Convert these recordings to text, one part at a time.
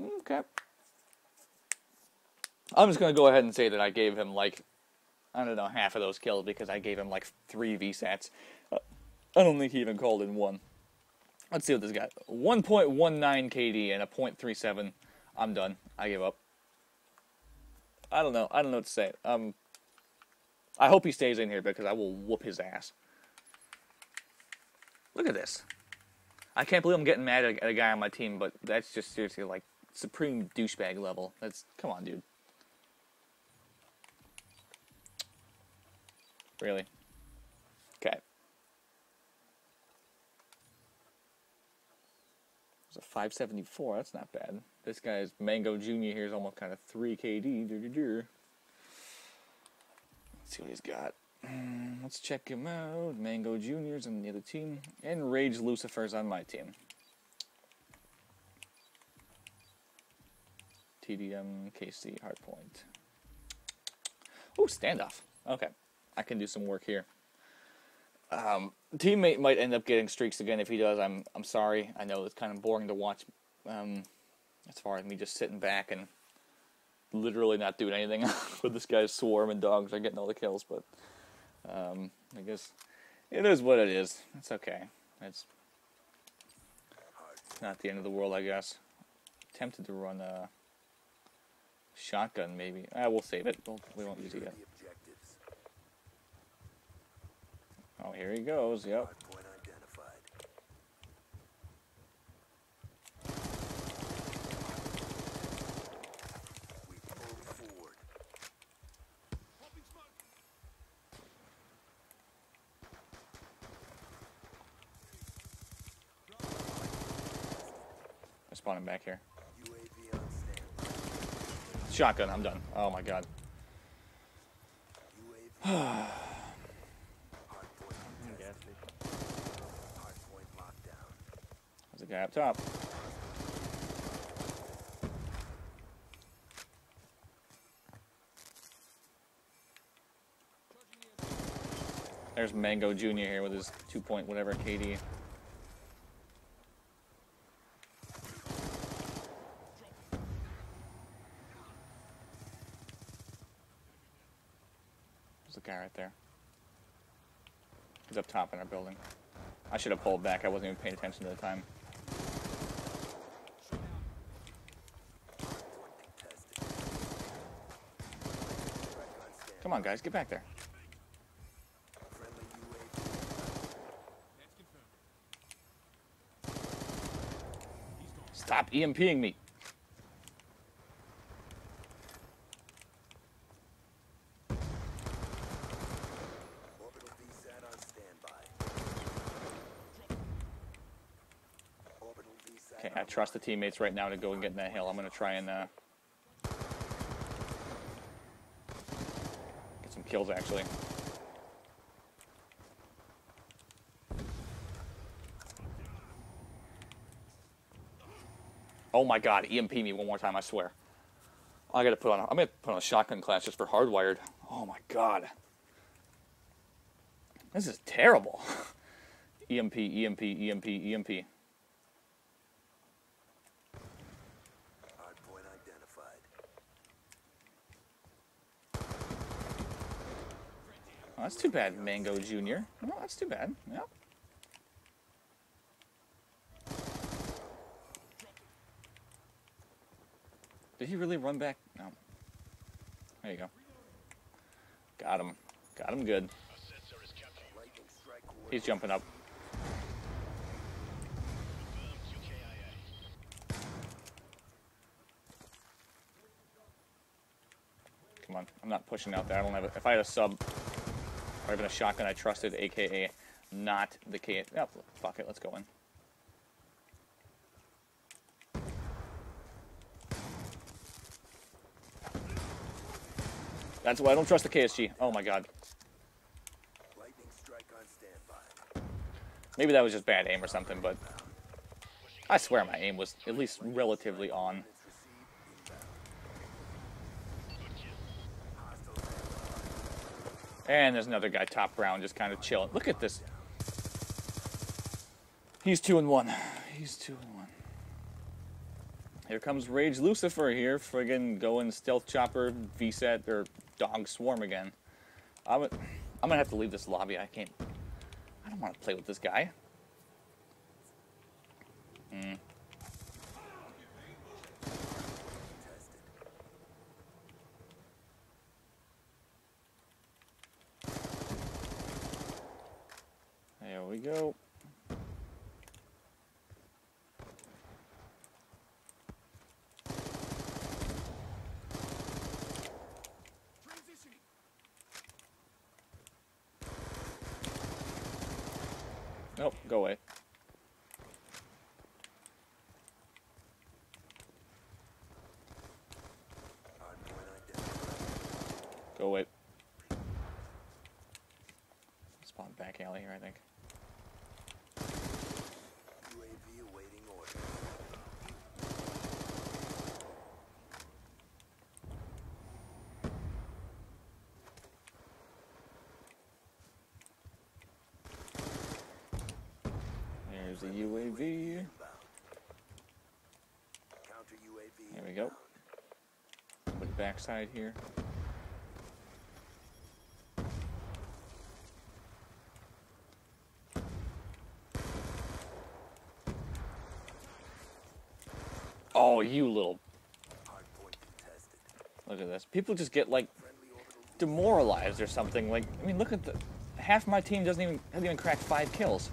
Okay. I'm just gonna go ahead and say that I gave him like, I don't know, half of those kills because I gave him like three VSATs. Uh, I don't think he even called in one. Let's see what this got. 1.19 KD and a .37. I'm done. I give up. I don't know. I don't know what to say. Um, I hope he stays in here because I will whoop his ass. Look at this. I can't believe I'm getting mad at a guy on my team, but that's just seriously like supreme douchebag level. That's come on, dude. Really? Okay. It's a 574. That's not bad. This guy's Mango Jr. here is almost kind of 3 KD. Let's see what he's got. Mm, let's check him out. Mango Juniors on the other team, and Rage Lucifer's on my team. TDM, KC, Hardpoint. Oh, standoff. Okay, I can do some work here. Um, teammate might end up getting streaks again. If he does, I'm I'm sorry. I know it's kind of boring to watch. Um, as far as me just sitting back and literally not doing anything with this guy's swarm and dogs are getting all the kills, but um, I guess it is what it is. It's okay. It's not the end of the world, I guess. Tempted to run a shotgun, maybe. Ah, we'll save it. We'll, we won't use it yet. Oh, here he goes. Yep. spawning back here. Shotgun, I'm done. Oh my god. There's a guy up top. There's Mango Jr. here with his two point whatever KD. guy right there. He's up top in our building. I should have pulled back. I wasn't even paying attention to the time. Come on, guys. Get back there. Stop EMPing me. I trust the teammates right now to go and get in that hill. I'm going to try and uh, get some kills, actually. Oh my god, EMP me one more time, I swear. I gotta put on, I'm gonna put on a shotgun class just for hardwired. Oh my god. This is terrible. EMP, EMP, EMP, EMP. That's too bad, Mango Jr. No, that's too bad. Yep. Did he really run back? No. There you go. Got him. Got him good. He's jumping up. Come on. I'm not pushing out there. I don't have a, if I had a sub or even a shotgun I trusted, aka not the K. Oh, fuck it, let's go in. That's why I don't trust the KSG. Oh my god. Maybe that was just bad aim or something, but I swear my aim was at least relatively on. And there's another guy top brown just kind of chilling. Look at this. He's two and one. He's two and one. Here comes Rage Lucifer here, friggin' going Stealth Chopper, VSAT, or Dog Swarm again. I'm, I'm gonna have to leave this lobby. I can't. I don't want to play with this guy. Hmm. There we go. Nope, go away. Go away. Spawn back alley here, I think. UAV awaiting order. There's a UAV. There we go. Put backside here. Oh, you little. Look at this. People just get like demoralized or something. Like, I mean, look at the. Half my team doesn't even hasn't even cracked five kills.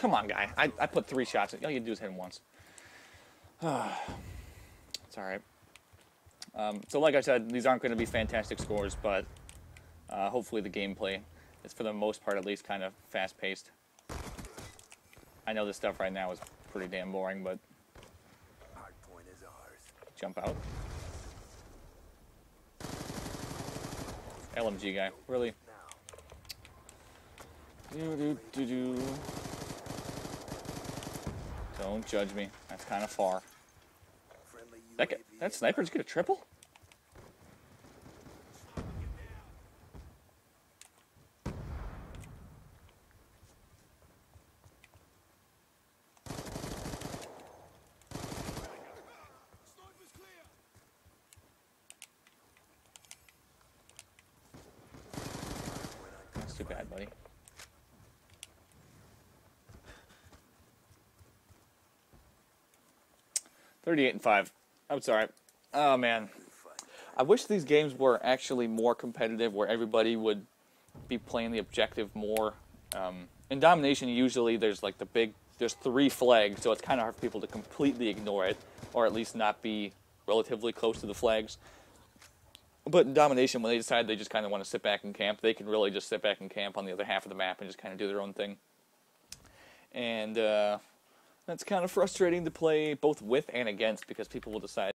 Come on, guy. I, I put three shots. All you do is hit him once. it's all right. Um, so, like I said, these aren't going to be fantastic scores, but uh, hopefully the gameplay is, for the most part, at least kind of fast-paced. I know this stuff right now is pretty damn boring, but Hardpoint is ours. jump out. LMG guy, really? Now. Do do do do. Don't judge me. That's kind of far. Friendly That that sniper's get a triple? That's too bad, buddy. Thirty-eight and five. I'm sorry. Oh man, I wish these games were actually more competitive, where everybody would be playing the objective more. Um, in domination, usually there's like the big, there's three flags, so it's kind of hard for people to completely ignore it, or at least not be relatively close to the flags. But in domination, when they decide they just kind of want to sit back and camp, they can really just sit back and camp on the other half of the map and just kind of do their own thing. And uh, that's kind of frustrating to play both with and against because people will decide.